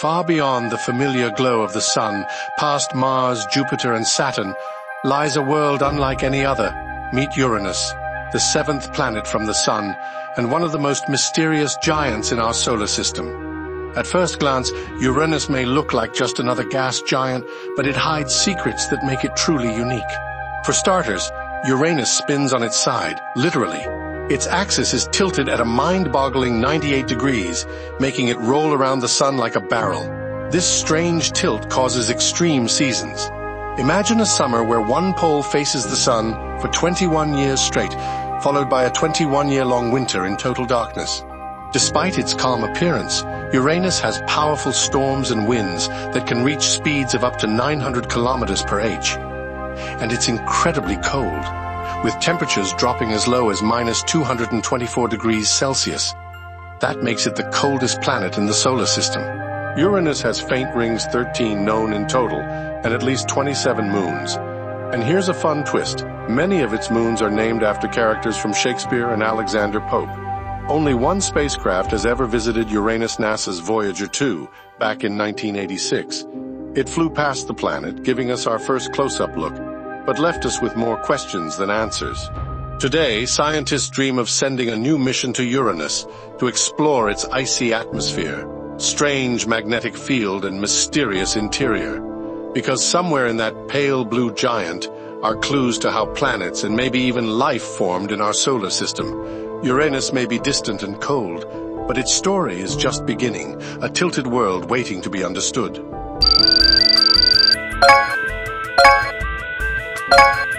Far beyond the familiar glow of the sun, past Mars, Jupiter, and Saturn, lies a world unlike any other. Meet Uranus, the seventh planet from the sun, and one of the most mysterious giants in our solar system. At first glance, Uranus may look like just another gas giant, but it hides secrets that make it truly unique. For starters, Uranus spins on its side, literally. Its axis is tilted at a mind-boggling 98 degrees, making it roll around the sun like a barrel. This strange tilt causes extreme seasons. Imagine a summer where one pole faces the sun for 21 years straight, followed by a 21-year-long winter in total darkness. Despite its calm appearance, Uranus has powerful storms and winds that can reach speeds of up to 900 kilometers per h. And it's incredibly cold, with temperatures dropping as low as minus 224 degrees Celsius. That makes it the coldest planet in the solar system. Uranus has faint rings 13 known in total, and at least 27 moons. And here's a fun twist. Many of its moons are named after characters from Shakespeare and Alexander Pope. Only one spacecraft has ever visited Uranus NASA's Voyager 2 back in 1986. It flew past the planet, giving us our first close-up look, but left us with more questions than answers. Today, scientists dream of sending a new mission to Uranus to explore its icy atmosphere strange magnetic field and mysterious interior. Because somewhere in that pale blue giant are clues to how planets and maybe even life formed in our solar system. Uranus may be distant and cold, but its story is just beginning, a tilted world waiting to be understood. you